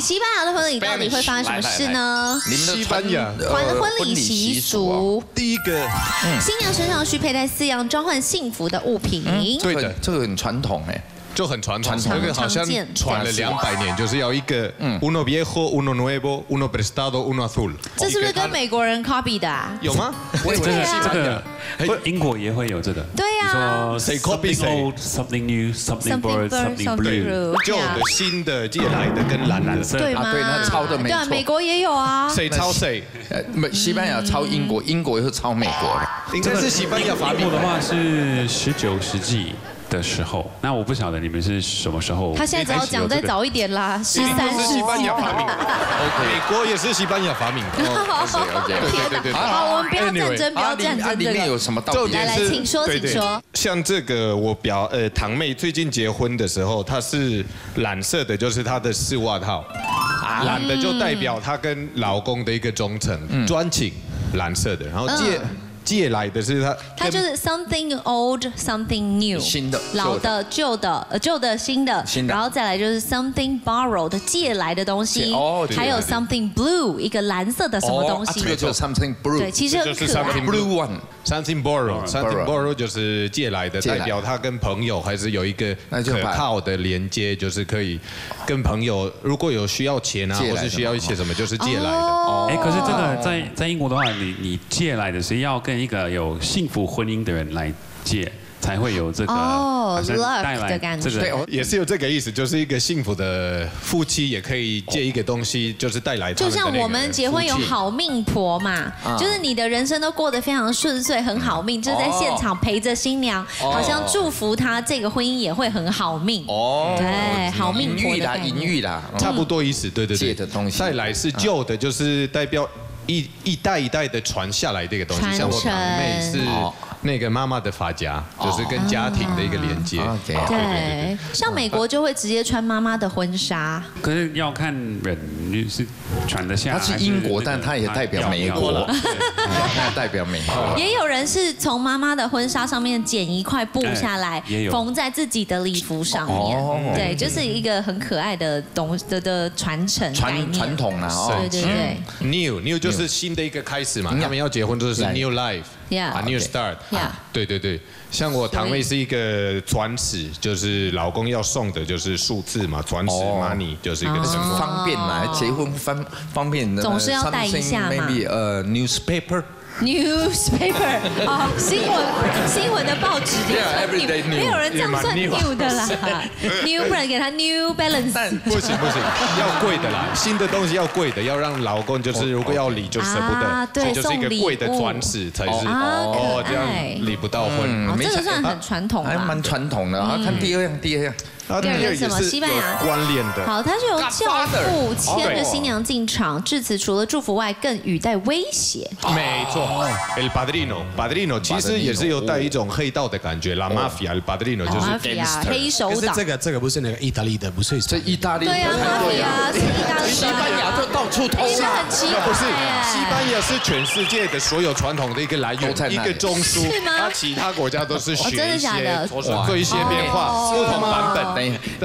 西班牙的婚礼到底会发生什么事呢？你们的西班牙传婚礼习哦俗，第一个，新娘身上需佩戴四样召唤幸福的物品。对的，这个很传统哎。就很传统，这个好像传了两百年，就是要一个 uno viejo, uno nuevo, uno prestado, uno azul。这是不是跟美国人 copy 的、啊？有吗？我以为是这个，英国也会有这个。对呀、说 say copy something old, something new, something bird, something blue，旧的、新的、借来的跟蓝蓝色啊，对，他抄的没错。对、美国也有啊。谁抄谁？美西班牙抄英国，英国又抄美国的。应该是西班牙发布的话是十九世纪。的时候，那我不晓得你们是什么时候。他现在只要讲再早一点啦，十三世纪是西。班牙发明的，美国也是西班牙发明的。对好，我们不要战争，不要战争这里面有。什么道理？来来请说请说像这个我表呃堂妹最近结婚的时候，她是蓝色的，就是她的丝袜套，蓝的就代表她跟老公的一个忠诚、专情，蓝色的。然后借借来的是他，他就是 something old, something new，新的老的、旧的、呃旧的、新的，新的。然后再来就是 something borrowed 借来的东西哦，对还有 something blue 一个蓝色的什么东西。哦啊这，个就是 something blue，对，其实很就是可爱。something。blue one。Something borrow，something borrow 就是借来的，代表他跟朋友还是有一个可那就把靠的连接，就是可以跟朋友如果有需要钱啊，或是需要一些什么，就是借来的。哦。哎，可是这个在在英国的话，你你借来的是要跟一个有幸福婚姻的人来借，才会有这个哦带来的感觉。这个对哦也是有这个意思，就是一个幸福的夫妻也可以借一个东西，就是带来就像我们结婚有好命婆嘛，就是你的人生都过得非常顺遂，很好命，就是在现场陪着新娘，好像祝福她这个婚姻也会很好命。哦，对好命隐喻啦，婆的隐喻啦，差不多意思，对对对。借的东西。带来是旧的，就是代表一一代一代的传下来这个东西，像我堂妹是哦那个妈妈的发夹，就是跟家庭的一个连接。对，像美国就会直接穿妈妈的婚纱，可是要看人你是传得下。他是英国，但他也代表美国了，他 代表美国。也有人是从妈妈的婚纱上面剪一块布下来哎也，有缝在自己的礼服上面哦。对，就是一个很可爱的东的的传承概传念。传统啦，哦对对对。New New 就是新的一个开始嘛，他们要结婚就是 New Life。啊，New Start，Yeah. 对对对，像我堂妹是一个钻石，就是老公要送的就是数字嘛，转齿哦 money 就是一个什么。方便嘛，结婚方方便的。总是要带一下嘛 Maybe 呃 newspaper。newspaper 啊，新闻新闻的报纸 Yeah, everyday new 没有人这样算 new 的啦，new 不然给他 New Balance。不行不行，要贵的啦，新的东西要贵的，要让老公就是如果要礼就舍不啊得，对所以就是一个贵的物转齿才是啊哦，这样爱离不到婚。这个算很传统啦还蛮。传统的啊。看第二样，第二样。然后第二个是什么西班牙？关联的。好，他是由教父牵着新娘进场，致辞除了祝福外，更语带威胁。没错，El Padrino，Padrino 其实也是有带一种黑道的感觉，La Mafia，El Padrino 就是马菲亚 gangster 黑手党。可是这。个这个不是那个意大利的，不是这意大利对啊，马菲亚是意大利的。西班牙就到处偷怪。不是，西班牙是全世界的所有传统的一个来源，一个中枢。是吗，它其他国家都是学哦真的一些假的？做一些变化，哦。不同版本。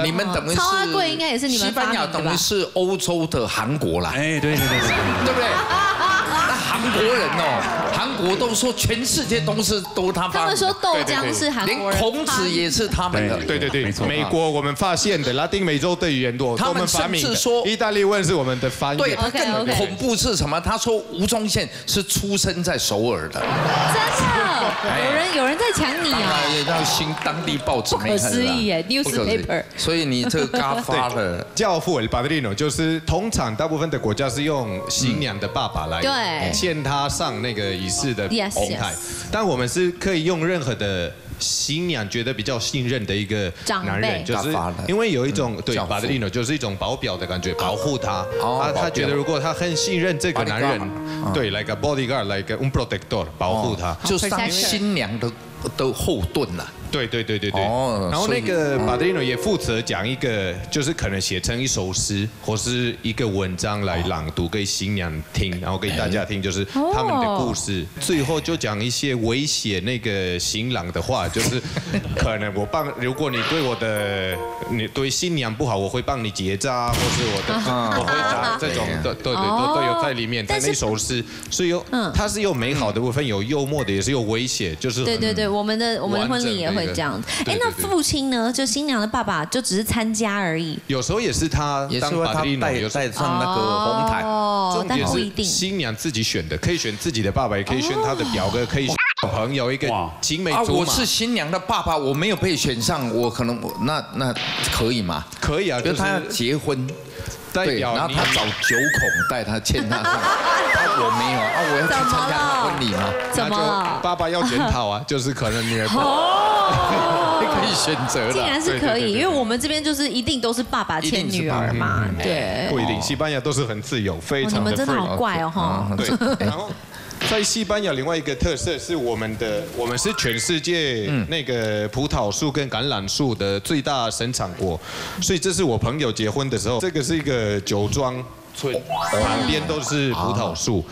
你们等于是超阿贵应该也是你们西班牙等于是欧洲的韩国啦，哎，对对对对。对。不对？那韩国人哦，韩国都说全世界都是都他发的。他们说豆浆是韩连国人，孔子也是他们的。对对对没错，美国我们发现的，拉丁美洲的语言多，他们都我们发明的。甚至说意大利文是我们的翻译。对，他更恐怖是什么？他说吴宗宪是出生在首尔的，真的，有人有人在抢你啊！让新当地报纸不可思议耶不可思议。newspaper 所以你这个 Godfather 教父 El Padrino 就是通常大部分的国家是用新娘的爸爸来对。牵她上那个仪式的红毯。但我们是可以用任何的。新娘觉得比较信任的一个男人，就是因为有一种对教父 Padrino 就是一种保表的感觉，保护他。他他觉得如果他很信任这个男人对，like a bodyguard，like a un protector，保护他。就是新娘的的后盾呐。对对对对对。哦然后那个巴德里诺也负责讲一个，就是可能写成一首诗或是一个文章来朗读给新娘听，然后给大家听，就是他们的故事。最后就讲一些威胁那个新郎的话，就是 可能我帮，如果你对我的你对新娘不好，我会帮你结扎，或是我的我会打这种，对。对对都都有在里面，在但那首诗，所以有它是有美好的部分，有幽默的，也是有威胁，就是对对对，我们的我们的婚礼也会这样子。哎，那父亲呢？就新娘的爸爸就只是参加而已。有时候也是他当也是会他带有带上那个红毯。哦，但不一定。新娘自己选的，可以选自己的爸爸，也可以选他的表哥，可以选朋友，一个哇啊，青梅竹马，我是新娘的爸爸，我没有被选上，我可能我那那可以吗？可以啊，就是就他要结婚，对，代表然后他找九孔带他牵他上，啊我没有啊，我要去参加他婚礼吗？怎么那就？爸爸要检讨啊，就是可能你的哦，你你可以选择。竟然是可以，因为我们这边就是一定都是爸爸牵女儿嘛，对。不一定，西班牙都是很自由，非常的们真的好怪哦哈。对，然后在西班牙另外一个特色是我们的，我们是全世界那个葡萄树跟橄榄树的最大生产国，所以这是我朋友结婚的时候，这个是一个酒庄。村旁边都是葡萄树，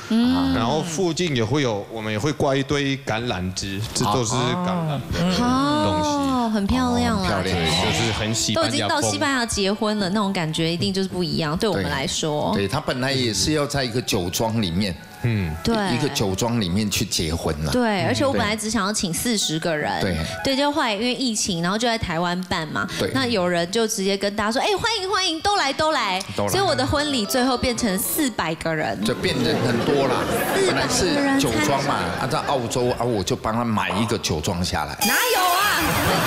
然后附近也会有，我们也会挂一堆橄榄枝，这都是橄榄的东西，哦，很漂亮啊，漂亮对，就是很西都已经到西。班牙结婚了，那种感觉一定就是不一样。对我们来说，对他本来也是要在一个酒庄里面，嗯，对。一个酒庄里面去结婚了。对，而且我本来只想要请四十个人，对。对，就后来因为疫情，然后就在台湾办嘛，对。那有人就直接跟大家说，哎，欢迎欢迎，都来都来，所以我的婚礼最后变成四百个人，就变成很多啦，四百本来是个人酒庄嘛，啊，在澳洲啊，我就帮他买一个酒庄下来。哪有啊？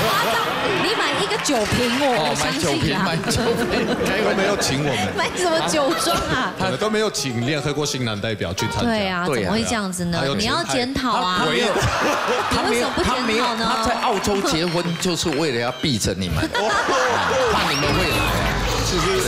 夸张，你买一个酒瓶我，我相买酒瓶，信啊买。酒瓶。都没有请我们，买什么酒庄啊？可能都没有请联合国新男代表去参加。对啊，怎对啊么会这样子呢你要检讨啊！没有，你为什么不他没有，检讨呢？他在澳洲结婚就是为了要避着你们，怕你们会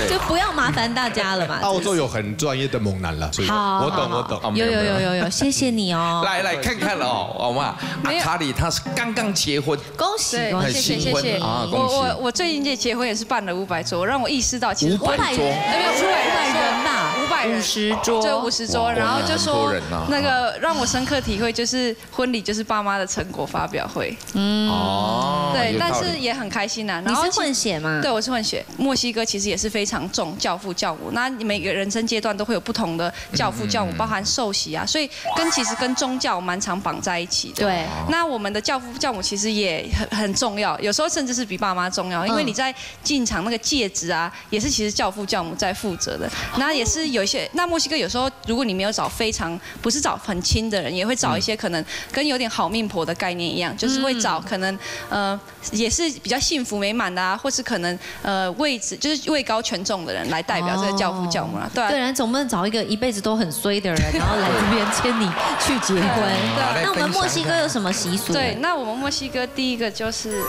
就不要麻烦大家了嘛。澳洲有很专业的猛男了，所以好，我懂我懂。有有有有有，谢谢你哦，来来看看哦，好吗？阿卡里他是刚刚结婚，恭喜对恭，喜！谢谢谢新婚。谢。我啊恭喜。我我最近这结婚也是办了五百桌，让我意识到其实500婚礼桌那边五百人吧五百人，50桌对，五十桌。然后就很说那个让我深刻体会就是婚礼就是爸妈的成果发表会，嗯。哦，对，但是也很开心呐。你是然后其混血吗？对，我是混血。墨西哥其实也是非常重教父教母，那每个人生阶段都会有不同的教父教母，包含受洗啊，所以跟其实跟宗教蛮常绑在一起的。对，那我们的教父教母其实也很很重要，有时候甚至是比爸妈重要，因为你在进场那个戒指啊，也是其实教父教母在负责的。那也是有一些，那墨西哥有时候如果你没有找非常不是找很亲的人，也会找一些可能跟有点好命婆的概念一样，就是会找可能呃也是比较幸福美满的啊，或是可能呃位置就是位高权重的人来代表这个教父教母啦，对啊对，人总不能找一个一辈子都很衰的人，然后来这边牵你去结婚。对那我们墨西哥有什么习俗？对，，那我们墨西哥第一个就是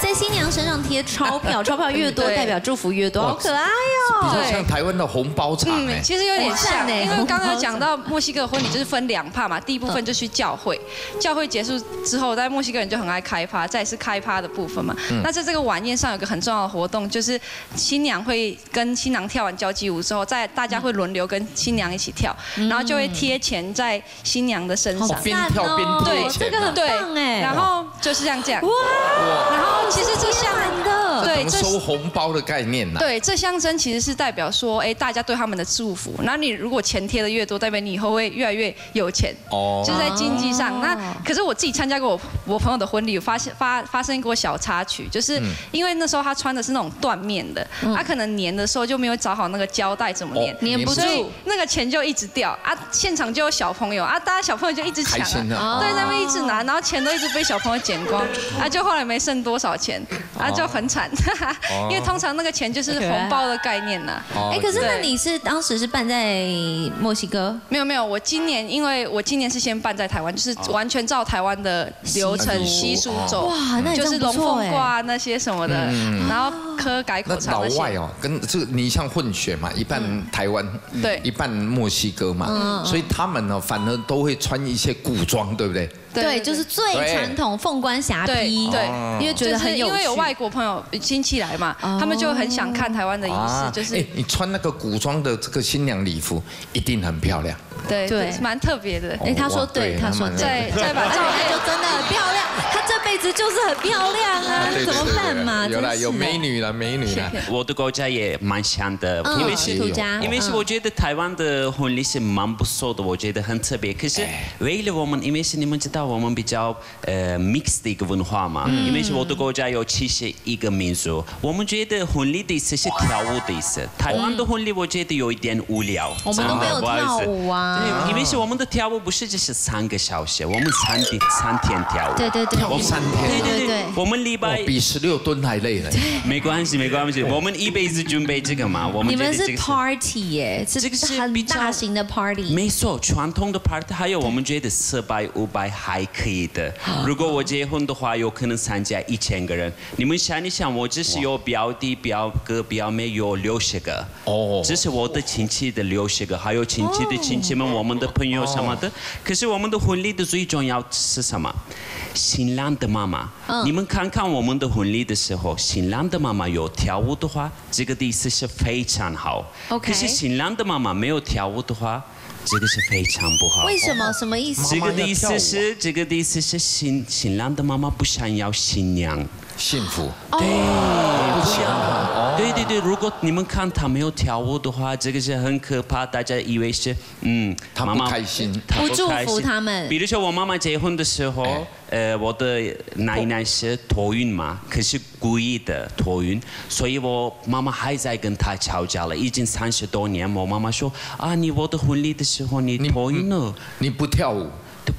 在新娘身上贴钞票，钞票越多代表祝福越多，好可爱比哦。较像台湾的红包场。其实有点像，很赞欸因为刚刚有讲到墨西哥的婚礼就是分两趴嘛，第一部分就去教会，教会结束之后，在墨西哥人就很爱开趴，再是开趴的部分嘛。那在这个晚宴上有个很重要的活动，就是新娘会跟新郎跳完交际舞之后，在大家会轮流跟新娘一起跳，然后就会贴钱在新娘的身上。边跳边对贴钱啊，这个很对棒哎，然后就是像这样，哇，然后其实这像的，对这收红包的概念呐。对，这象征其实是代表说，哎，大家对他们的祝福。那你如果钱贴的越多，代表你以后会越来越有钱。哦就是在经济上。那可是我自己参加过我我朋友的婚礼，我发现发发生过小插曲，就是因为那时候他穿的是那种缎面的，他可能粘的时候就没有找好那个胶带怎么粘哦，粘不住。那个钱就一直掉啊。现场就有小朋友啊，大家小朋友就一直抢对，在那边一直拿，然后钱都一直被小朋友捡光，啊，就后来没剩多少钱，啊，就很惨，因为通常那个钱就是红包的概念呐。哦哎，可是那你是当时是办在墨西哥？没有没有，我今年因为我今年是先办在台湾，就是完全照台湾的流程习习俗俗走，哇那你这就是龙样不错哎凤卦那些什么的，然后科改那口才那。老外哦，跟这个你像混血嘛，一半台湾，对。一半墨西哥嘛，所以他们呢反而都会穿一些古装，对不对？对，就是最传统凤冠霞帔，对，因为觉得很有因为有外国朋友亲戚来嘛，他们就很想看台湾的仪式，就是你穿那个古装的这个新娘礼服，一定很漂亮。对对，蛮特别的。哎，他说对，他说对。再把照片 就真的很漂亮，他这辈子就是很漂亮啊，怎么办嘛？有啦有美女啦，美女了。我的国家也蛮像的，因为是因为是我觉得台湾的婚礼是蛮不错的，我觉得很特别。可是为了我们，因为是你们知道我们比较呃 mix 的一个文化嘛，因为是我的国家有七十一个民族，我们觉得婚礼的意思是跳舞的意思。台湾的婚礼我觉得有一点无聊，我们都没有跳舞啊。对，因为是我们的跳舞不是只是三个小时，我们三天三天跳舞。对对对，跳三天。对对对，我们礼拜比十六吨还累了。没关系没关系，我们一辈子准备这个嘛。我们你们是 party 耶，这个是很大型的 party。没错，传统的 party，还有我们觉得四百五百还可以的。如果我结婚的话，有可能参加一千个人。你们想一想，我只是有表弟表哥表妹有六十个。哦。这是我的亲戚的六十个，还有亲戚的亲戚们，我们的朋友什么的。可是我们的婚礼的最重要是什么？新郎的妈妈。你们看看我们的婚礼的时候，新郎的妈妈有跳舞的话，这个的意思是非常好。OK。可是新郎的妈妈没有跳舞的话，这个是非常不好。为什么？什么意思？这个的意思是，这个的意思是新新郎的妈妈不想要新娘。幸福，对，不想，对对对。如果你们看他没有跳舞的话，这个是很可怕。大家以为是，嗯，他不开心，不祝福他们。比如说我妈妈结婚的时候，呃，我的奶奶是托运嘛，可是故意的托运，所以我妈妈还在跟他吵架了，已经三十多年。我妈妈说啊，你我的婚礼的时候你托运了，你不跳舞。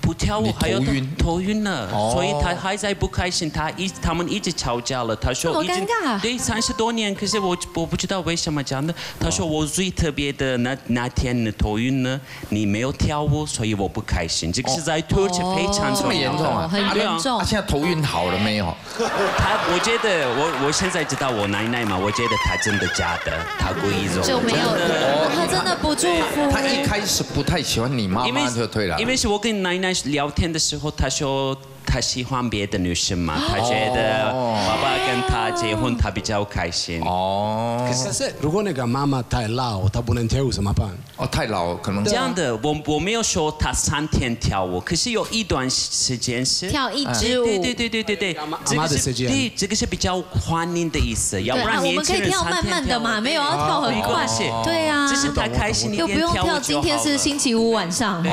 不跳舞还有头晕，头晕了，所以他还在不开心。他一他们一直吵架了。他说已经对三十多年，可是我我不知道为什么这样的。他说我最特别的那那天的头晕呢，你没有跳舞，所以我不开心。这个是在土耳其非常这么严重啊，很严重。他现在头晕好了没有？他我觉得我我现在知道我奶奶嘛，我觉得他真的假的，他故意做。就没有，他真的不祝福。他一开始不太喜欢你妈妈就退了，因为是我跟奶奶聊天的时候，他说。他喜欢别的女生嘛？他觉得爸爸跟他结婚，他比较开心。哦。可是如果那个妈妈太老，她不能跳舞怎么办？哦，太老可能。这样的，我我没有说他三天跳舞，可是有一段时间是跳一支舞。对对对对对对。这个是对，这个是比较欢迎的意思。要不然我们可以跳慢慢的嘛，没有要跳很快。对啊。这是他开心又不用跳。今天是星期五晚上。他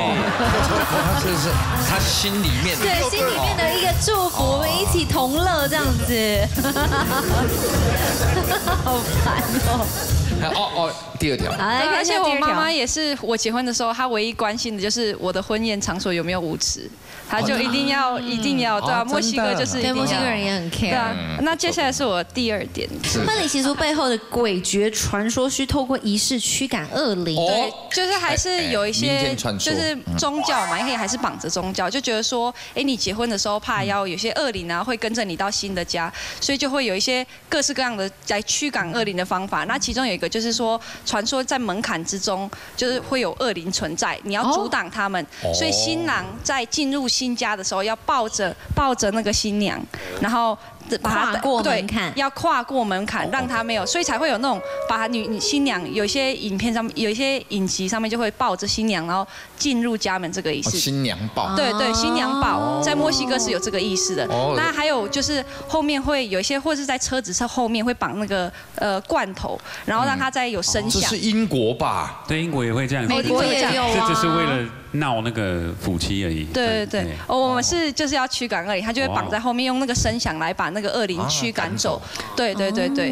这是他心里面。对，心里面。的一个祝福，我们一起同乐这样子，好烦哦。哦哦，第二条。而且我妈妈也是，我结婚的时候，她唯一关心的就是我的婚宴场所有没有舞池，她就一定要一定要对啊。墨西哥就是对墨西哥人也很 care。对啊，那接下来是我第二点，婚礼习俗背后的诡谲传说，需透过仪式驱赶恶灵。对，就是还是有一些就是宗教嘛，也可以还是绑着宗教，就觉得说，哎，你结婚的时候怕要有些恶灵啊会跟着你到新的家，所以就会有一些各式各样的来驱赶恶灵的方法。那其中有一个。就是说，传说在门槛之中，就是会有恶灵存在，你要阻挡他们。所以新郎在进入新家的时候，要抱着抱着那个新娘，然后。跨过门槛，要跨过门槛，让他没有，所以才会有那种把女新娘有一些影片上面，有一些影集上面就会抱着新娘，然后进入家门这个意思。新娘抱。对对，新娘抱，在墨西哥是有这个意思的。那还有就是后面会有一些，或者是在车子车后面会绑那个呃罐头，然后让它再有声响。这是英国吧？对，英国也会这样。美国也有啊。这只是为了。闹那个夫妻而已。对对对，哦，我们是就是要驱赶而已，他就会绑在后面，用那个声响来把那个恶灵驱赶走。对对对对，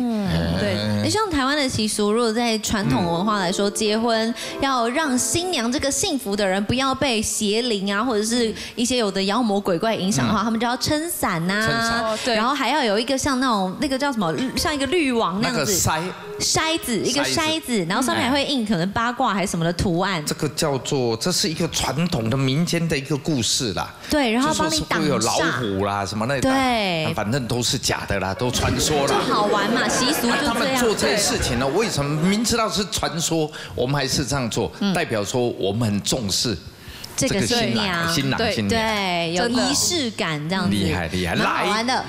对。像台湾的习俗，如果在传统文化来说，结婚要让新娘这个幸福的人不要被邪灵啊，或者是一些有的妖魔鬼怪影响的话，他们就要撑伞呐。对。然后还要有一个像那种那个叫什么，像一个滤网那样子。筛。筛子，一个筛子，然后上面还会印可能八卦还是什么的图案。这个叫做，这是一个。传统的民间的一个故事啦，对，然后帮你挡有老虎啦什么那，对，反正都是假的啦，都传说啦。就好玩嘛，习俗就这样。他们做这些事情呢，为什么明知道是传说，我们还是这样做？代表说我们很重视这个新娘，新郎新娘。对，有仪式感这样子，厉害厉害蛮好来玩的。